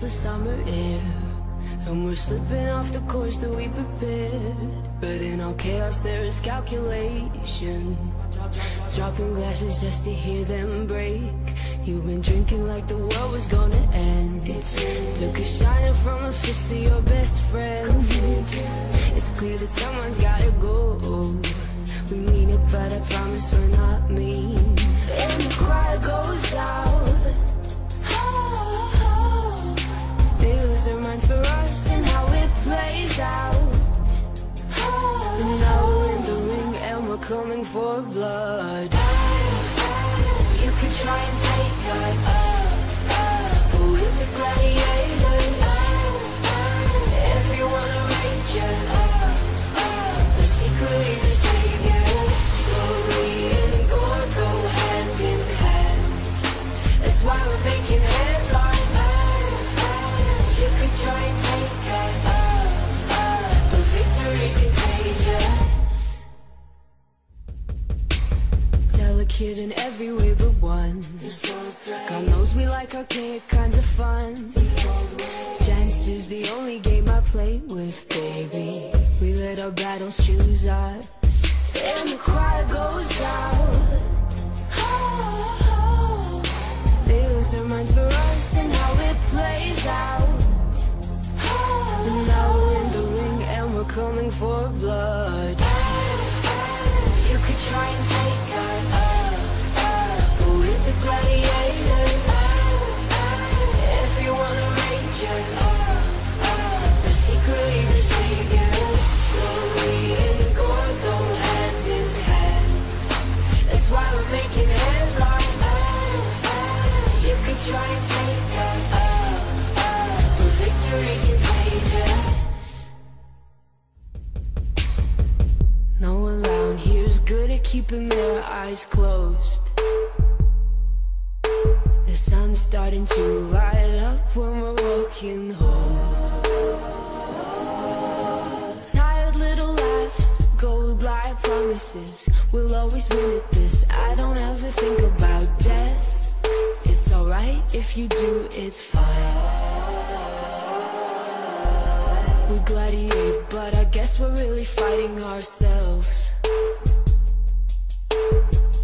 the summer air. And we're slipping off the course that we prepared. But in all chaos there is calculation. Dropping glasses just to hear them break. You've been drinking like the world was gonna end. Took a shine from a fist to your best friend. It's clear that someone's gotta go. We mean it but I promise we're not mean. And the cry goes out for us and how it plays out. Now we're in the ring and we're coming for blood. You could try and Delicate in every way but one. God knows we like archaic kinds of fun. Chance is the only game I play with, baby. We let our battles choose us And the cry goes out. They lose their minds for us and how it plays out. And now we're in the ring and we're coming for blood. You could try and keeping their eyes closed. The sun's starting to light up when we're walking home. Tired little laughs, gold light promises. We'll always win at this. I don't ever think about death. It's alright if you do, it's fine. We gladiate, but I guess we're really fighting ourselves.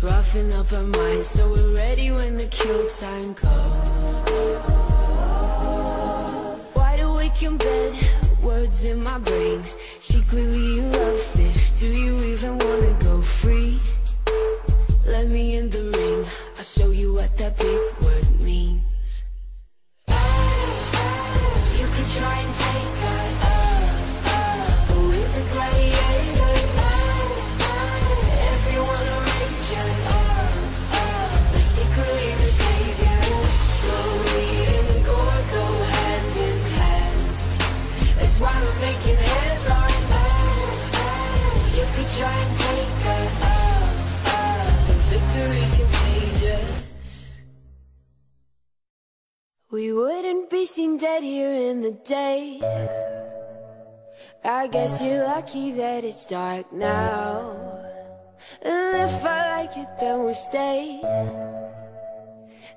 Roughing up our minds so we're ready when the kill time comes. Wide awake in bed, words in my brain. Secretly you love fish, do you even wanna go We wouldn't be seen dead here in the day. I guess you're lucky that it's dark now. And if I like it, then we'll stay.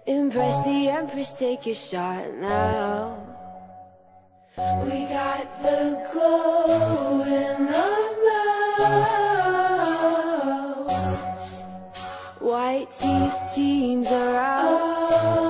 Impress the Empress, take a shot now. We got the glow in our eyes. White teeth, teens are out.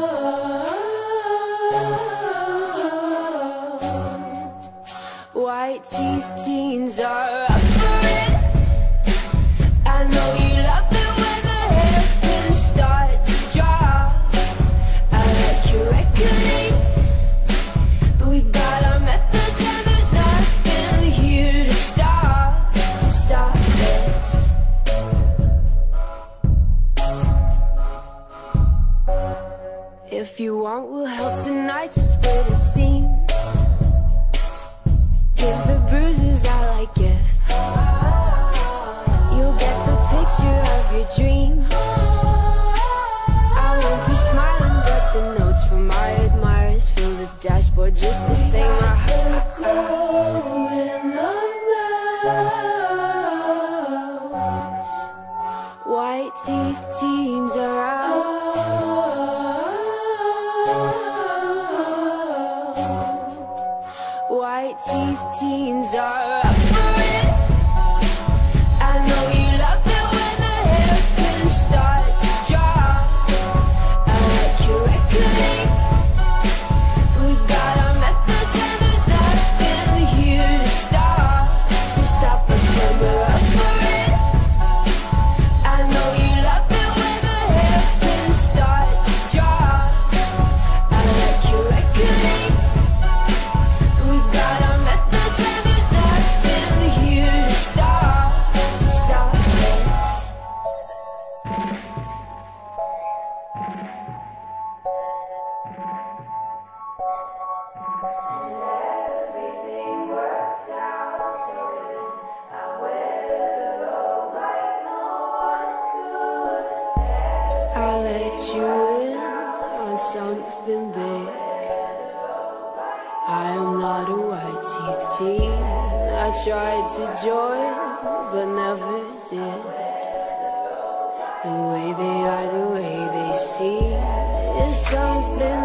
by the way they see. Is something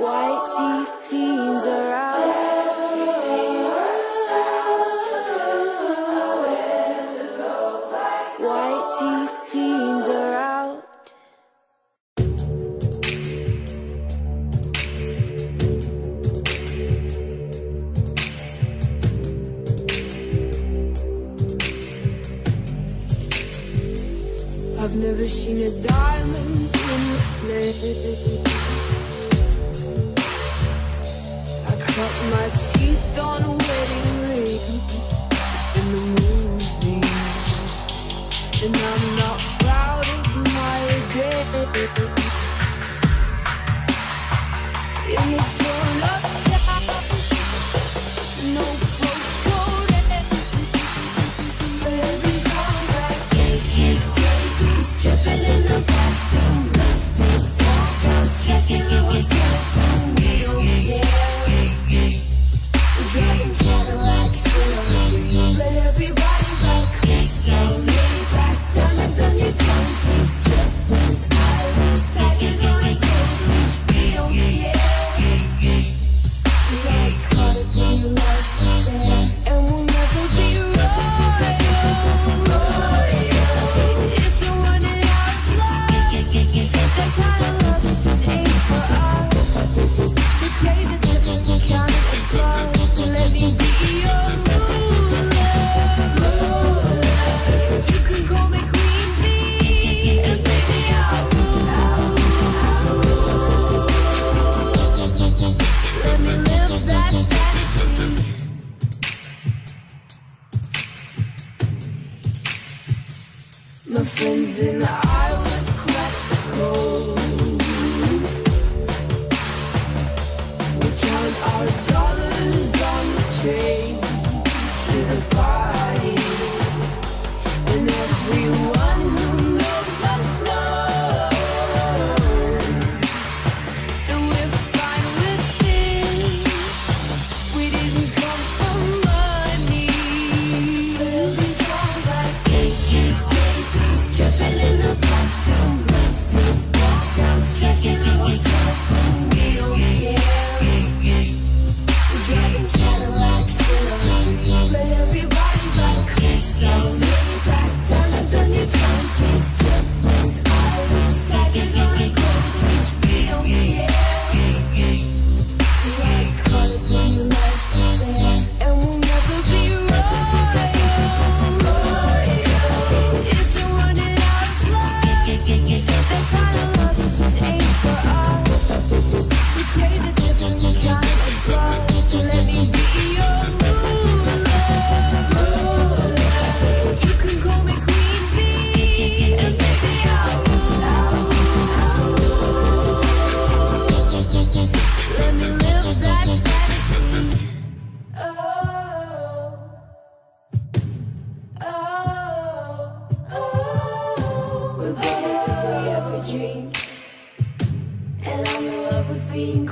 White teeth, teens are Thank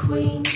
queen.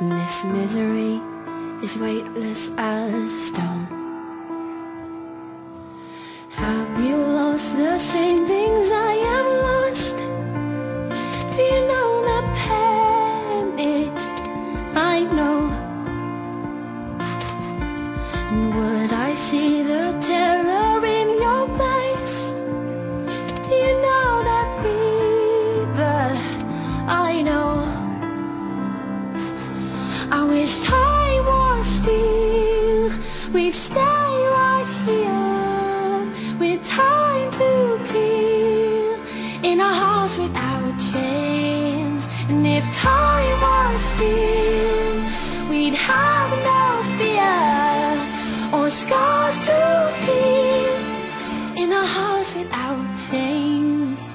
And this misery is weightless as a stone. Without chains. And if time was still, we'd have no fear or scars to heal. In a house without chains,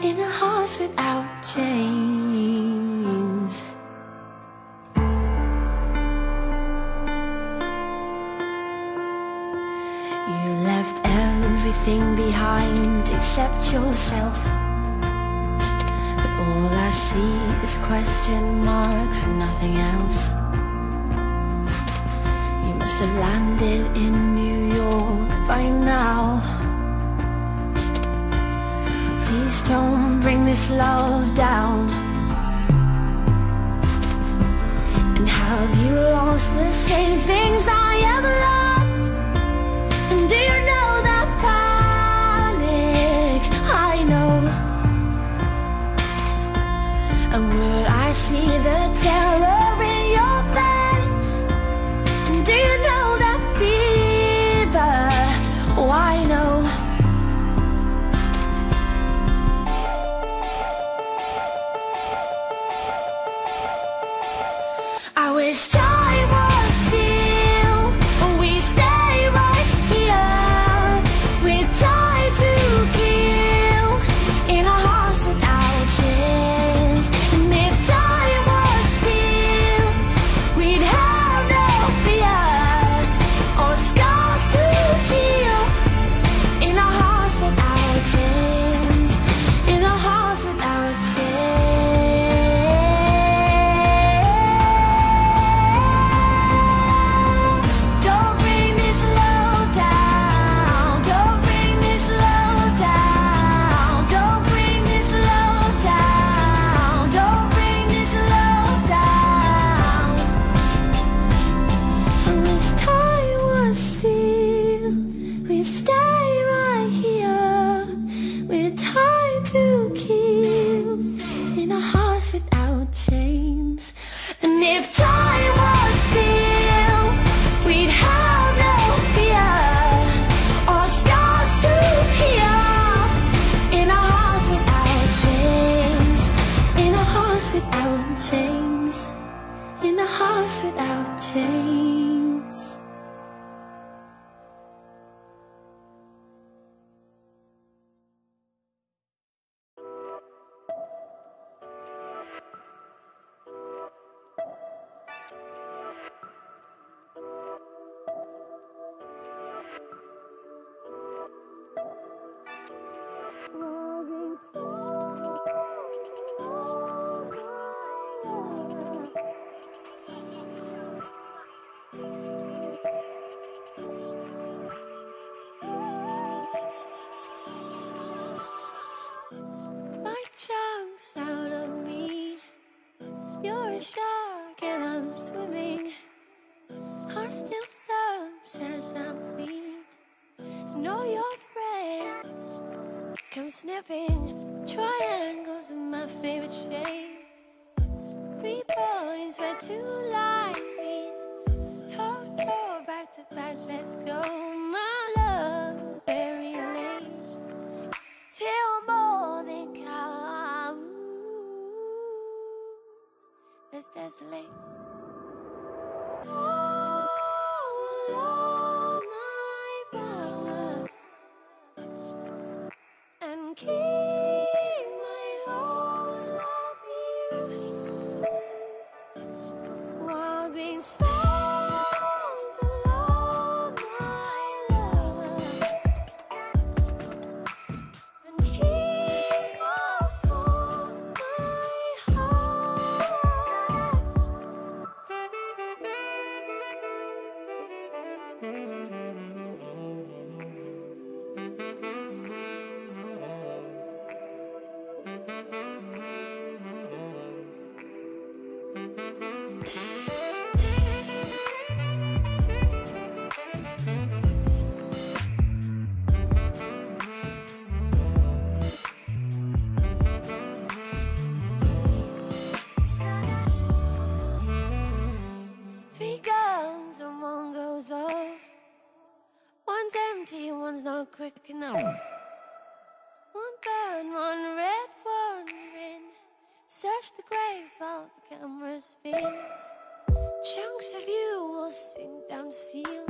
in a house without chains. You left everything behind except yourself. I see is question marks and nothing else. You must have landed in New York by now. Please don't bring this love down. And have you lost the same things I have lost? I see the terror still thumps as I bleed. Know your friends come sniffing. Triangles are my favorite shape. Three points where two lines meet. Toe to toe, back to back, let's go. My love is very late till morning comes. Let's tessellate. One's not quick enough. One burn, one red, one search the graves while the camera spins. Chunks of you will sink down seals.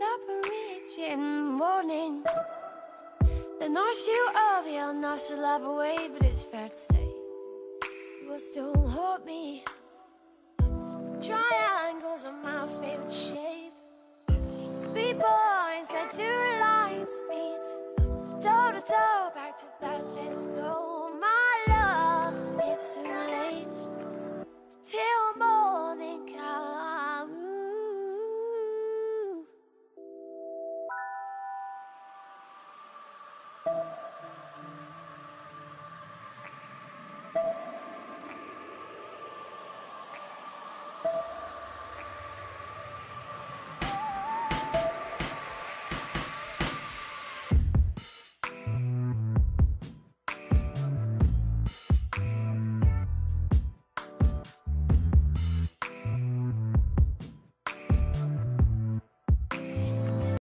The bridge in morning. The north shoe of your north shall have away, but it's fair to say you will still haunt me. Triangles are my favorite shape. Three points where two lines meet. Toe to toe, back to.